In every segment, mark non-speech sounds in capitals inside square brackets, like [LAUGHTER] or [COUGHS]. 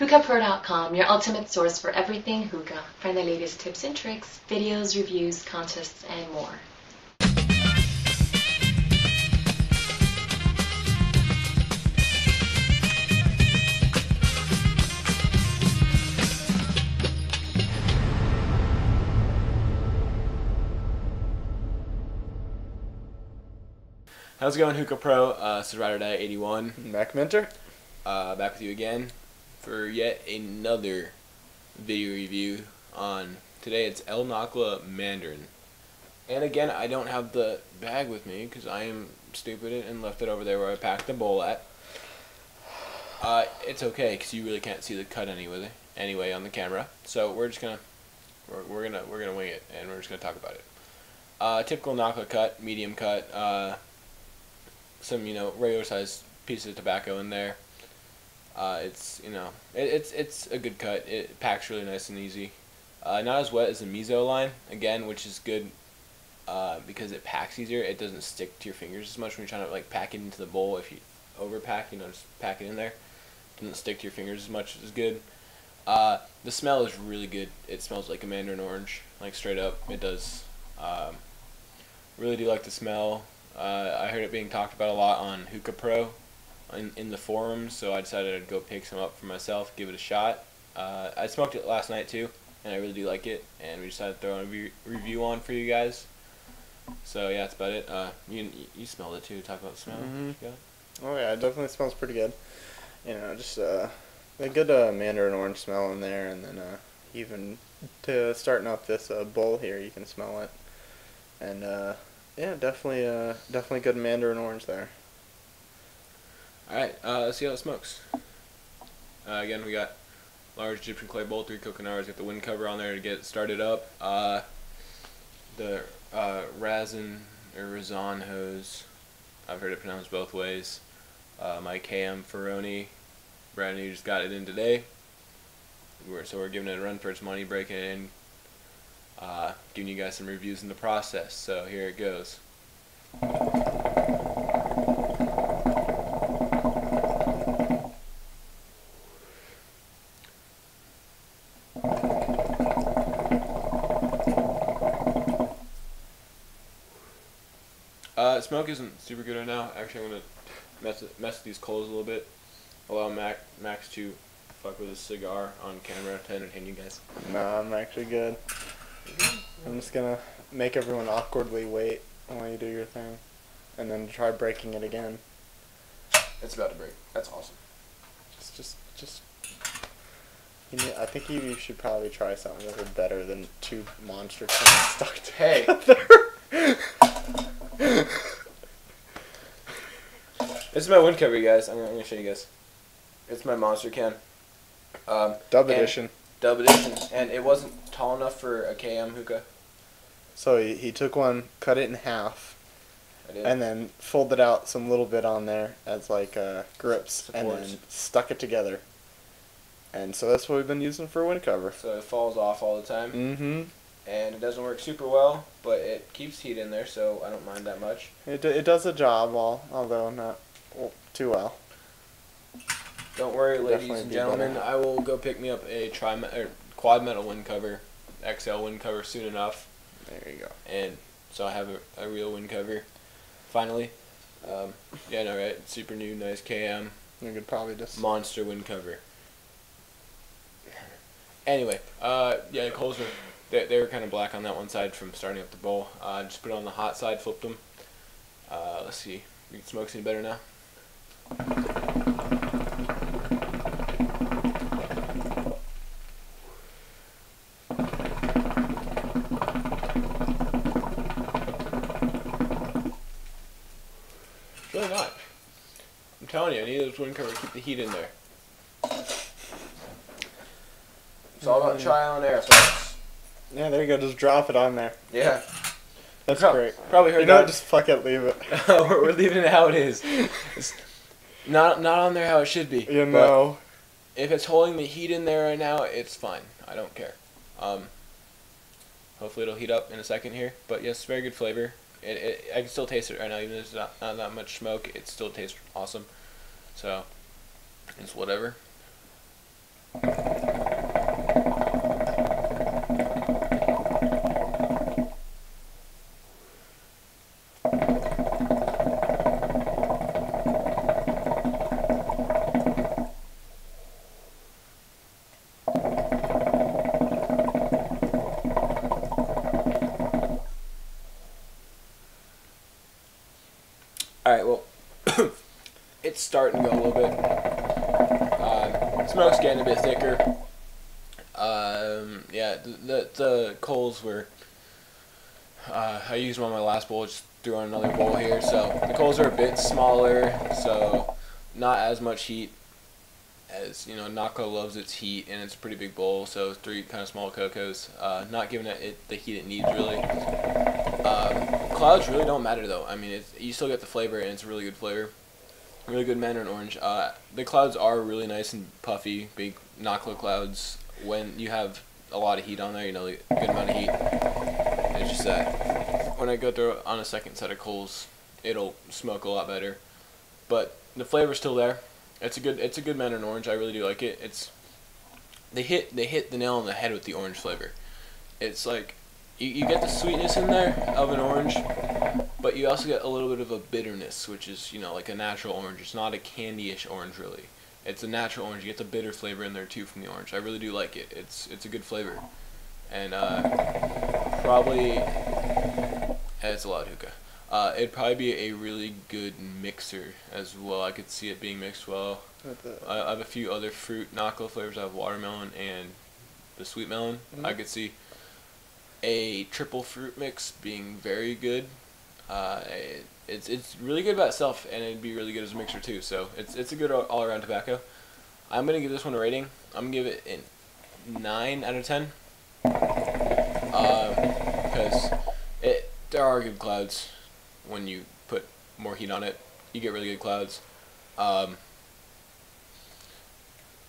HookahPro.com, your ultimate source for everything hookah. Find the latest tips and tricks, videos, reviews, contests, and more. How's it going, Hookah Pro? Uh, this is Rider Die 81. Mac Minter. Uh, back with you again for yet another video review on today. It's El Nakhla Mandarin, and again, I don't have the bag with me because I am stupid and left it over there where I packed the bowl at. Uh, it's okay because you really can't see the cut anyway, anyway on the camera. So we're just gonna we're, we're gonna we're gonna wing it and we're just gonna talk about it. Uh, typical Nakhla cut, medium cut. Uh, some you know regular sized pieces of tobacco in there. Uh, it's you know it, it's it's a good cut. It packs really nice and easy. Uh, not as wet as the Mizo line again, which is good uh, because it packs easier. It doesn't stick to your fingers as much when you're trying to like pack it into the bowl. If you overpack, you know, just pack it in there. It doesn't stick to your fingers as much as good. Uh, the smell is really good. It smells like a mandarin orange, like straight up. It does. Um, really do like the smell. Uh, I heard it being talked about a lot on Hookah Pro in, in the forums, so I decided I'd go pick some up for myself, give it a shot. Uh, I smoked it last night too, and I really do like it, and we decided to throw a re- review on for you guys. So yeah, that's about it. Uh, you you smelled it too. Talk about the smell. Mhm. Oh yeah, it definitely smells pretty good. You know, just uh, a good uh, mandarin orange smell in there, and then uh, even to starting off this uh, bowl here, you can smell it. And uh, yeah, definitely, uh, definitely good mandarin orange there. All right, uh, let's see how it smokes. Uh, again, we got large Egyptian clay bowl, three coconuts. Got the wind cover on there to get started up. Uh, the uh, Razin or Razan hose, I've heard it pronounced both ways. Uh, my KM Ferroni, brand new, just got it in today. We're, so we're giving it a run for its money, breaking it in, uh, giving you guys some reviews in the process. So here it goes. Uh, smoke isn't super good right now. Actually, I'm gonna mess with, mess with these coals a little bit. Allow Mac Max to fuck with his cigar on camera to entertain you guys. Nah, I'm actually good. I'm just gonna make everyone awkwardly wait while you do your thing, and then try breaking it again. It's about to break. That's awesome. Just, just, just. You know, I think you should probably try something that is better than two monster [LAUGHS] cans stuck Hey. [LAUGHS] This is my wind cover, you guys. I'm gonna, show you guys. It's my monster can. Um, Dub edition. Dub edition, and it wasn't tall enough for a KM hookah. So he, he took one, cut it in half, and then folded out some little bit on there as like uh, grips, and then stuck it together. And so that's what we've been using for a wind cover. so it falls off all the time, Mm-hmm. And it doesn't work super well, but it keeps heat in there, so I don't mind that much. It, d- it does a job, well, although not too well. Don't worry, Could ladies and gentlemen. better. I will go pick me up a tri or quad metal wind cover, XL wind cover soon enough, There you go. and so I have a, a real wind cover. Finally, um, yeah, no, right? Super new, nice KM You could probably just. monster wind cover. Anyway, uh, yeah, were they, they were kind of black on that one side from starting up the bowl. Uh, just put it on the hot side, flipped them. Uh, let's see, we can smoke any better now. Really not. I'm telling you, I need those wind cover to keep the heat in there. It's all about trial and error, folks. Yeah, there you go. Just drop it on there. Yeah. That's Prob- great. Probably heard You know, that. just fuck it, leave it. we're, [LAUGHS] we're leaving it how it is. It's not not on there how it should be. You know. if it's holding the heat in there right now, it's fine. I don't care. Um, hopefully it'll heat up in a second here. But yes, very good flavor. It, it I can still taste it right now, even though there's not, not that much smoke. It still tastes awesome. So it's whatever. Right, well, [COUGHS] it's starting to go a little bit. Uh, smoke's getting a bit thicker. Um, yeah, the, the, the coals were. Uh, I used one of my last bowl, just threw on another bowl here. So the coals are a bit smaller, so not as much heat as you know. Nakhla loves its heat, and it's a pretty big bowl, so three kind of small cocos. Uh, not giving it, it the heat it needs really. Clouds really don't matter though. I mean, it's, you still get the flavor, and it's a really good flavor. Really good mandarin orange. Uh, the clouds are really nice and puffy, big Nakhla clouds. When you have a lot of heat on there, you know, a good amount of heat. It's just that when I go through on a second set of coals, it'll smoke a lot better. But the flavor's still there. It's a good it's a good mandarin orange. I really do like it. It's they hit they hit the nail on the head with the orange flavor. It's like you, you get the sweetness in there of an orange, but you also get a little bit of a bitterness, which is you know like a natural orange. It's not a candy-ish orange really. It's a natural orange. You get the bitter flavor in there too from the orange. I really do like it. It's it's a good flavor, and uh, probably it's a lot of hookah. Uh, it'd probably be a really good mixer as well. I could see it being mixed well. I I have a few other fruit Nakhla flavors. I have watermelon and the sweet melon. Mhm. I could see a triple fruit mix being very good. Uh, it, it's it's really good by itself, and it'd be really good as a mixer too. So it's it's a good all around tobacco. I'm gonna give this one a rating. I'm gonna give it a nine out of ten. Because it there are good clouds when you put more heat on it. You get really good clouds. Um,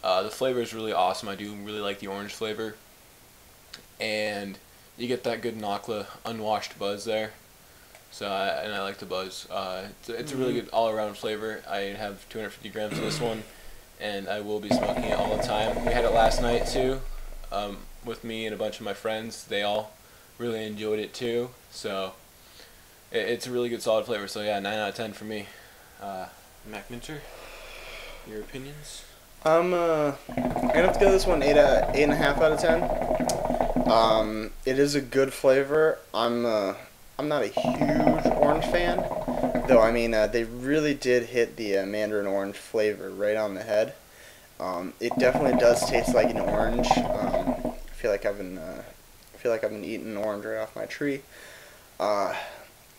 uh, the flavor is really awesome. I do really like the orange flavor, and you get that good Nakhla unwashed buzz there. So I, and I like the buzz. Uh, it's, it's a really Mhm. good all around flavor. I have 250 grams of this one, and I will be smoking it all the time. We had it last night too, um, with me and a bunch of my friends. They all really enjoyed it too. So it, it's a really good solid flavor. So yeah, nine out of ten for me. Uh, Mac Minter, your opinions? I'm uh, I'm gonna have to go this one eight uh, eight and a half out of ten. Um, it is a good flavor. I'm uh, I'm not a huge orange fan, though. I mean, uh, they really did hit the uh, mandarin orange flavor right on the head. Um, it definitely does taste like an orange. Um, I feel like I've been uh, I feel like I've been eating an orange right off my tree. Uh,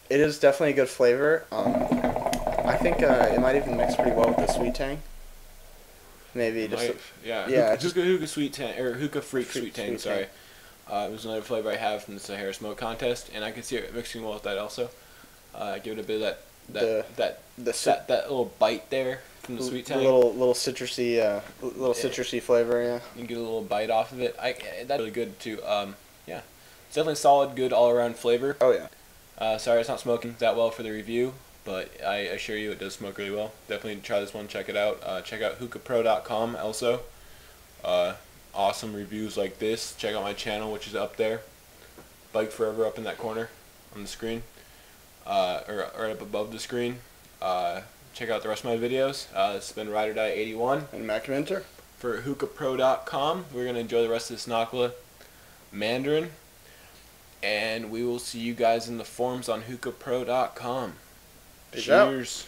it is definitely a good flavor. Um, I think uh, it might even mix pretty well with the sweet tang. Maybe just Might- yeah, yeah, hookah, just- hookah, hookah sweet tang or hookah freak, Freak sweet tang. sweet sorry, uh, it was another flavor I have from the Sahara Smoke Contest, and I can see it mixing well with that also. Uh, give it a bit of that that The- that, the that that little bite there from the sweet tang. little little citrusy uh, little Yeah. citrusy flavor. Yeah. You get a little bite off of it. I that's really good too. Um, yeah, it's definitely solid, good all around flavor. Oh yeah. Uh, sorry, it's not smoking that well for the review, but I assure you it does smoke really well. Definitely try this one, check it out. Uh, check out hookahpro.com also. Uh, awesome reviews like this. Check out my channel, which is up there. Bike Forever up in that corner on the screen, uh, or right up above the screen. Uh, check out the rest of my videos. Uh, it's been Rider Die 81 And Mac for hookahpro.com. We're going to enjoy the rest of this Nakhla Mandarin. And we will see you guys in the forums on hookahpro.com. Peace out. Cheers.